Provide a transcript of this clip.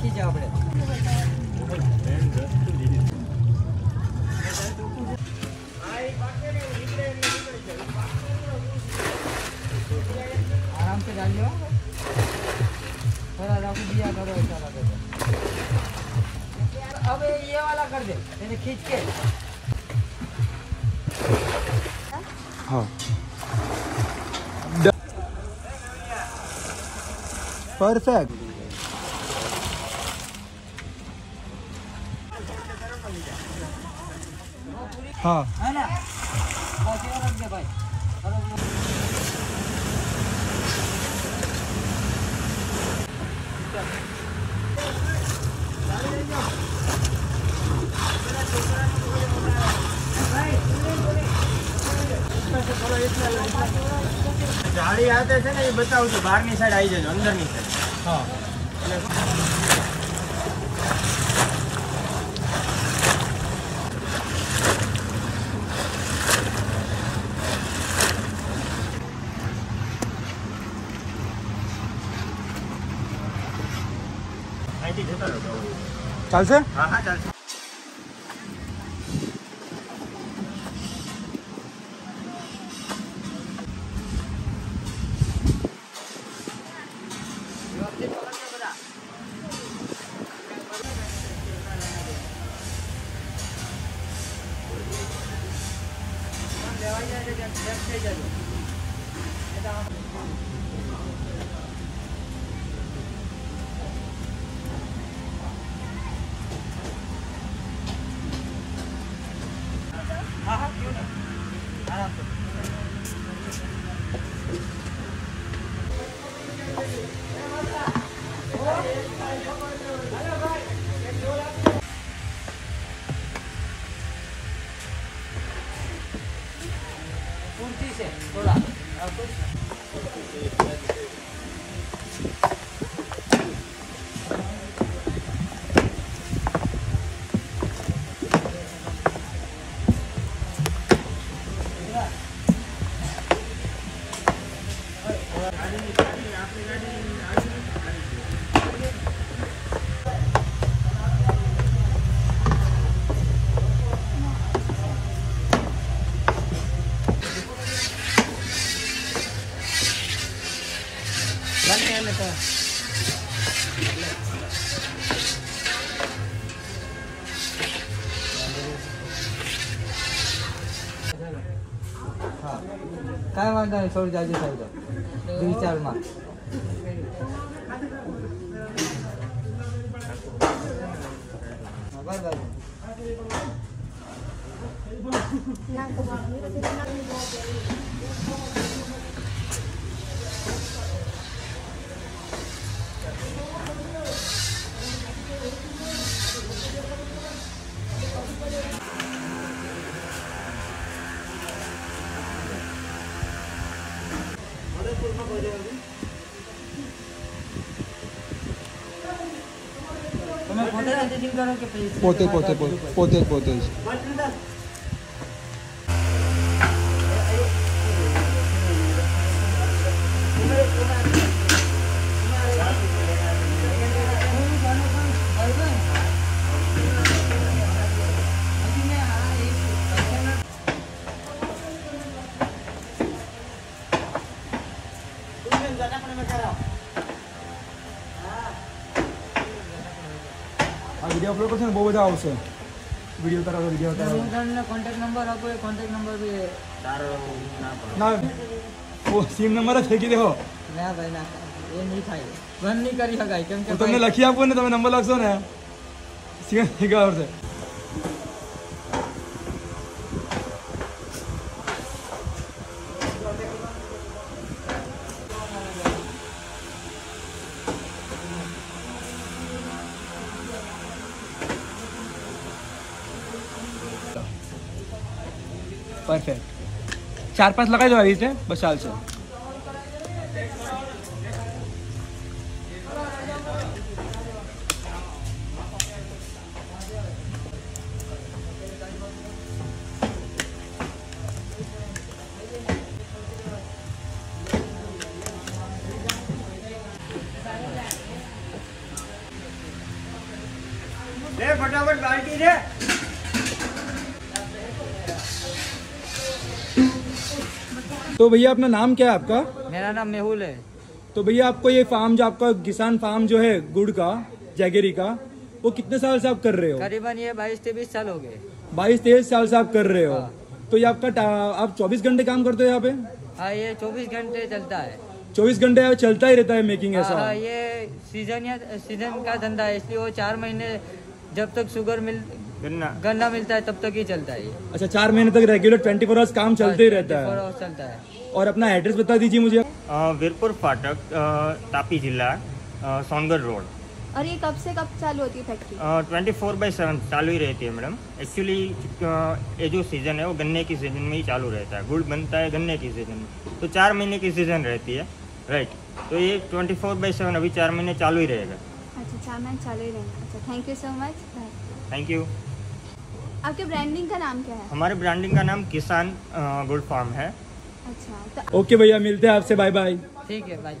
રાખી છે આપણે. આરામ से डालियो थोड़ा रख दिया करो ऐसा लगे तो अब ये वाला कर दे मैंने खींच के परफेक्ट हाँ है ना बस ये रख दे भाई और वो- જાળી હાથે છે ને એ બતાવું છું બહારની સાઈડ આવી જજો અંદરની સાઈડ हाँ ચાલશે હા હા ચાલશે 台湾のソルジャージサイド、ジュチャルマン。バイバイ。なんか પોતે પોતે પોતે પોતે જ પોતે જ વીડિયો અપલોડ કરશે ને બહુ બધા આવશે. વીડિયો તારા વીડિયો તારા હું તમને કોન્ટેક્ટ નંબર આપો એ કોન્ટેક્ટ નંબર બી તારો ના ઓ સીમ નંબર જ ફેંકી દેવો ના ભાઈ ના એ નહીં થાય. બંધ નહીં કરી શકાય કેમ કે તમને લખી આપો ને તમે નંબર લખશો ને. સીમ ફેંકી આવશે. परफेक्ट चार पाच लगायचो आधी से बस चालचं तो भैया अपना नाम क्या है आपका? मेरा नाम मेहुल है। तो भैया आपको ये फार्म जो आपका किसान फार्म जो है गुड़ का जैगेरी का वो कितने साल से आप कर रहे हो? करीबन ये बाईस तेईस साल हो गए। बाईस तेईस साल से आप कर रहे हो। हाँ। तो ये आपका आप चौबीस घंटे काम करते हो यहाँ पे? हाँ ये चौबीस घंटे चलता है। चौबीस घंटे चलता ही रहता है मेकिंग हाँ ऐसा। हाँ, ये सीज़न या सीज़न का धंधा है इसलिए वो चार महीने जब तक शुगर मिल गन्ना। गन्ना मिलता है तब तक ही चलता है अच्छा चार महीने तक रेगुलर ट्वेंटी फोर आवर्स काम चलते ही रहता है। चलता है। और अपना एड्रेस बता दीजिए मुझे। वीरपुर फाटक तापी जिला सोनगढ़ रोड। और ये कब से कब चालू होती है factory twenty four by seven चालू ही रहती है मैडम। एक्चुअली ये जो सीज़न है वो गन्ने की सीज़न में ही चालू रहता है। गुड़ बनता है गन्ने की सीज़न में। तो चार महीने की सीज़न रहती है। राइट तो ये ट्वेंटी फोर बाई सेवन अभी चार महीने चालू ही रहेगा। अच्छा चार महीने चालू ही रहेंगे। अच्छा thank you so much thank you आपके ब्रांडिंग का नाम क्या है? हमारे ब्रांडिंग का नाम किसान गुड फार्म है। अच्छा तो ओके भैया मिलते हैं आपसे बाय बाय ठीक है बाय